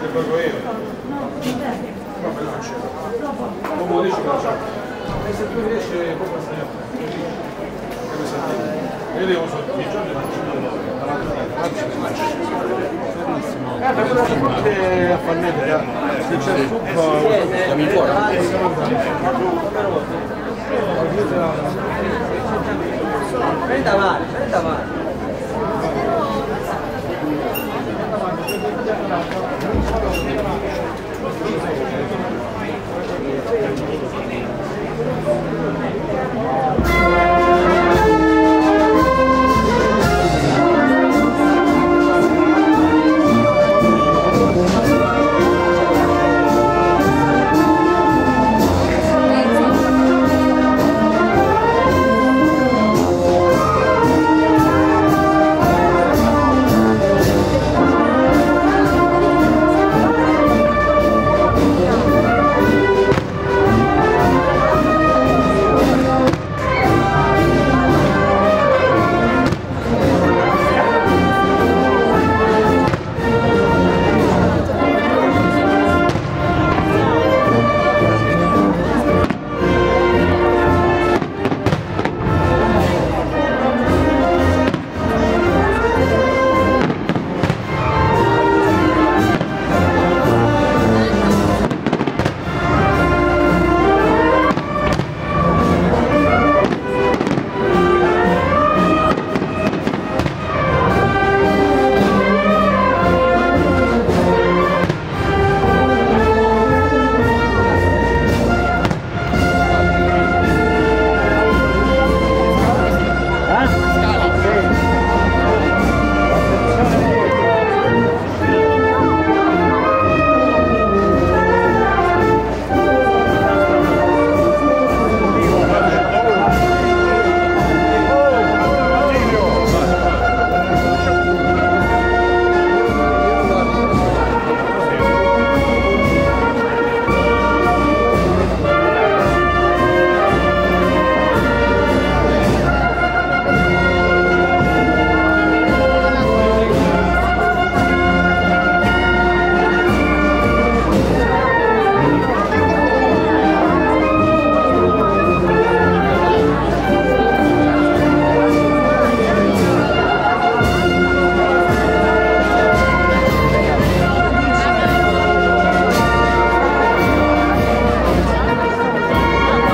Le pago io. Vabbè, non c'è. Non lo dici cosa E se tu riesci, poi passa io. Come sentite? Io devo sotto i giorni Eh, per quella parte a Fannete, se c'è il succo... Siamo in fuori. Vieni davanti, vieni davanti.